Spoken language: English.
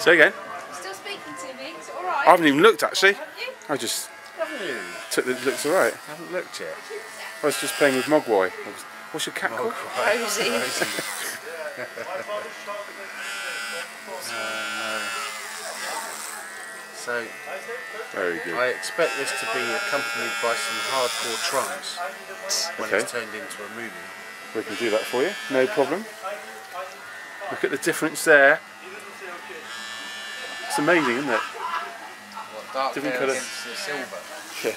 Say again. Still speaking to me? Is it alright? I haven't even looked actually. Have you? I just Haven't you? took the looks alright. I haven't looked yet. I was just playing with Mogwai. What's your cat called? Rosie. Uh, so Very good. I expect this to be accompanied by some hardcore trance when Okay. it's turned into a movie. We can do that for you. No problem. Look at the difference there. It's amazing, isn't it? What, dark Different colour. against the silver. Yeah.